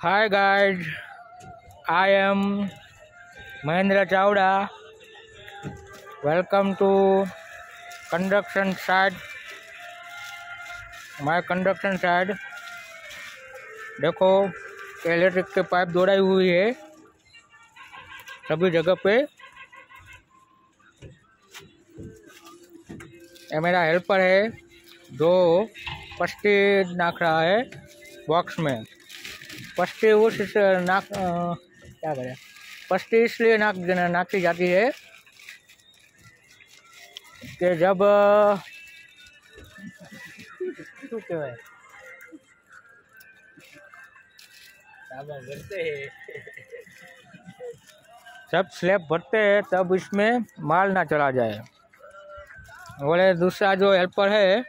Hi guys I am Mahendra Chavda welcome to construction site my construction site देखो electric के pipe दौड़ाई हुई है। सभी जगह पे। ये मेरा हेल्पर है, जो पस्ती नाक रहा है बॉक्स में। फ़र्स्ट उस नाक क्या करे? फ़र्स्ट इसलिए नाक नाकी जाती है कि जब तो जब स्लैब भरते हैं, तब इसमें माल ना चला जाए। बोले, दूसरा जो हेल्पर है,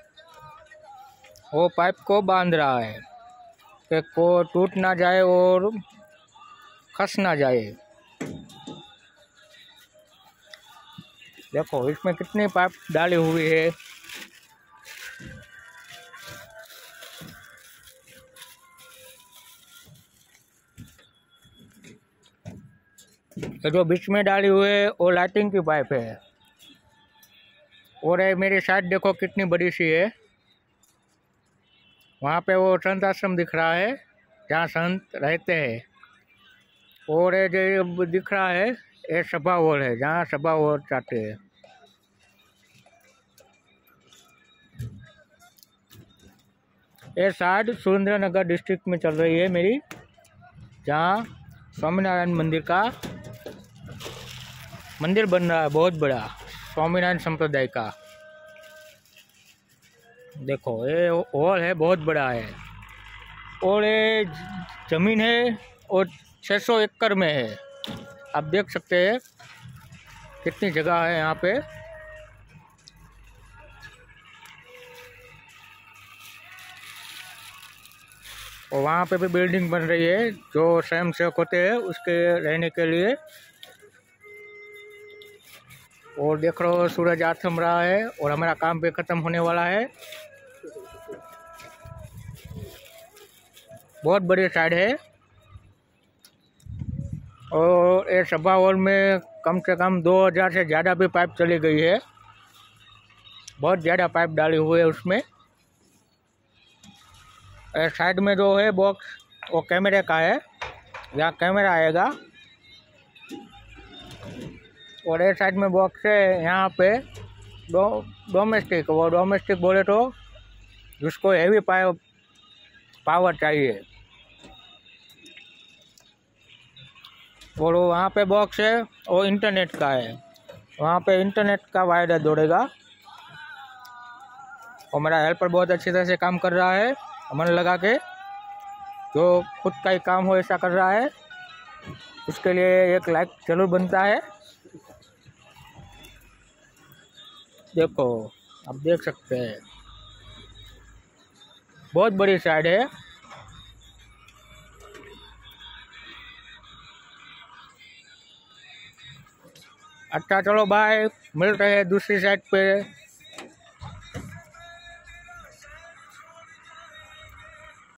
वो पाइप को बाँध रहा है। कि को टूट ना जाए और खस ना जाए। देखो, इसमें कितनी पाइप डाली हुई है। ये जो बीच में डाली हुई है, वो लाइटिंग की पाइप है। और ये मेरी साइड देखो कितनी बड़ी सी है। वहाँ पे वो संत आश्रम दिख रहा है, जहाँ संत रहते हैं। और ये जो दिख रहा है, ये सभा हॉल है, जहाँ सभा हॉल चाहते हैं। ये साइड सुरेंद्र नगर डिस्ट्रिक्ट में चल रही है मेरी, जहाँ स्वामीनारायण मंदिर का मंदिर बन रहा है, बहुत बड़ा, स्वामीनारायण संप्रदाय का। देखो, ये हॉल है, बहुत बड़ा है। और ये ज़मीन है और 600 एकड़ में है। आप देख सकते हैं कितनी जगह है यहाँ पे। और वहाँ पे भी बिल्डिंग बन रही है, जो स्वयं सेवक होते हैं, उसके रहने के लिए। और देख रहे हो, सूरज आथम रहा है और हमारा काम भी खत्म होने वाला है। बहुत बड़ी साइड है। और ये सभा हॉल में कम से कम 2000 से ज़्यादा भी पाइप चली गई है। बहुत ज़्यादा पाइप डाली हुई है उसमें। साइड में जो है बॉक्स, वो कैमरे का है। यहाँ कैमरा आएगा। और ये साइड में बॉक्स है, यहाँ पे डोमेस्टिक, वो डोमेस्टिक बोले तो जिसको हैवी पावर पावर चाहिए। और वहाँ पे बॉक्स है वो इंटरनेट का है। वहाँ पे इंटरनेट का वायर दौड़ेगा। और मेरा हेल्पर बहुत अच्छी तरह से काम कर रहा है, मन लगा के। जो खुद का ही काम हो, ऐसा कर रहा है। उसके लिए एक लाइक ज़रूर बनता है। देखो, आप देख सकते हैं। बहुत बड़ी साइड है। अच्छा चलो बाय मिलते हैं दूसरी साइड पे।